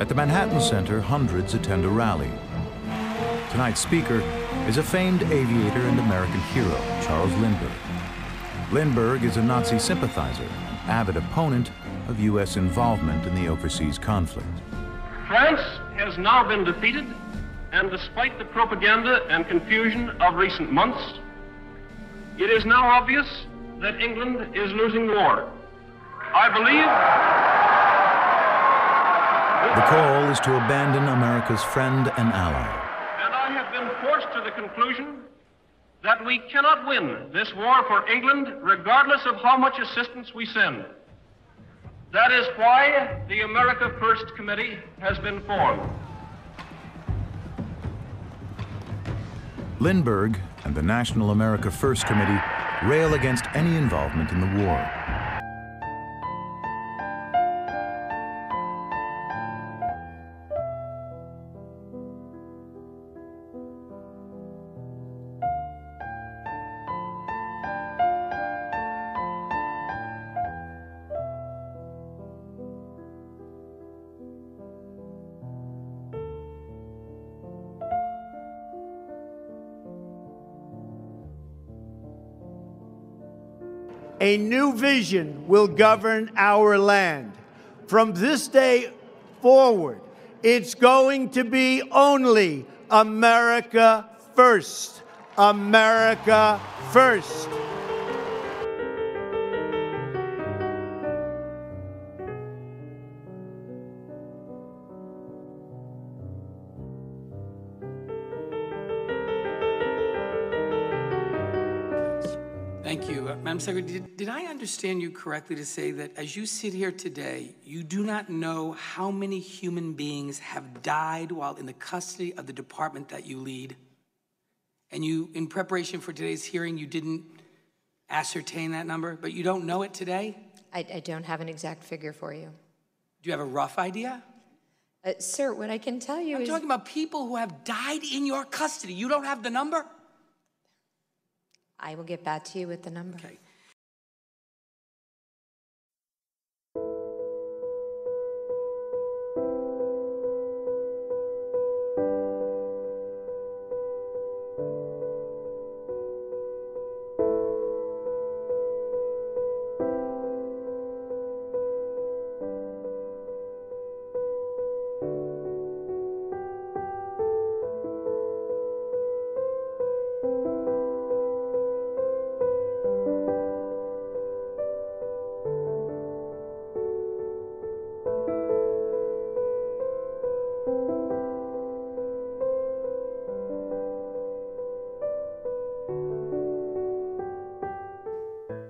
At the Manhattan Center, hundreds attend a rally. Tonight's speaker is a famed aviator and American hero, Charles Lindbergh. Lindbergh is a Nazi sympathizer, an avid opponent of U.S. involvement in the overseas conflict. France has now been defeated, and despite the propaganda and confusion of recent months, it is now obvious that England is losing the war. I believe. The call is to abandon America's friend and ally. And I have been forced to the conclusion that we cannot win this war for England regardless of how much assistance we send. That is why the America First Committee has been formed. Lindbergh and the National America First Committee rail against any involvement in the war. A new vision will govern our land. From this day forward, it's going to be only America first. America first. Thank you. Uh, Madam Secretary, did, did I understand you correctly to say that as you sit here today, you do not know how many human beings have died while in the custody of the department that you lead? And you, in preparation for today's hearing, you didn't ascertain that number, but you don't know it today? I, I don't have an exact figure for you. Do you have a rough idea? Uh, sir, what I can tell you I'm is talking about people who have died in your custody. You don't have the number? I will get back to you with the number. Okay.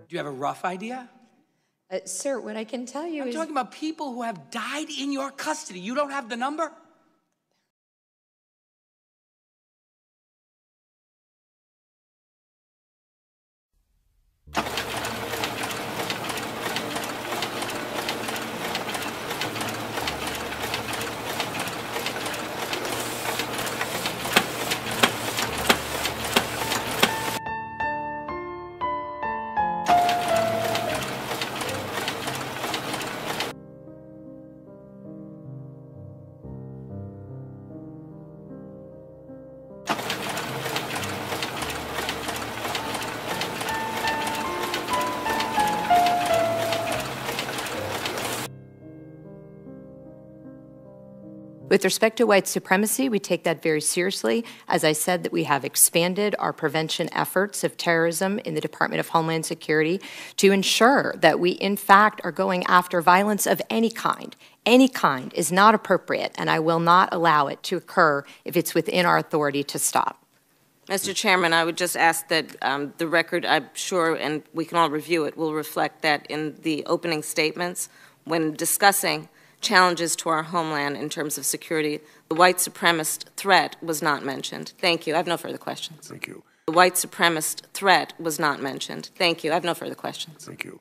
Do you have a rough idea? Uh, sir, what I can tell you I'm is talking about people who have died in your custody. You don't have the number? With respect to white supremacy, we take that very seriously. As I said, that we have expanded our prevention efforts of terrorism in the Department of Homeland Security to ensure that we, in fact, are going after violence of any kind. Any kind is not appropriate, and I will not allow it to occur if it's within our authority to stop. Mr. Chairman, I would just ask that um, the record, I'm sure, and we can all review it, will reflect that in the opening statements, when discussing challenges to our homeland in terms of security, the white supremacist threat was not mentioned. Thank you. I have no further questions. Thank you. The white supremacist threat was not mentioned. Thank you. I have no further questions. Thank you.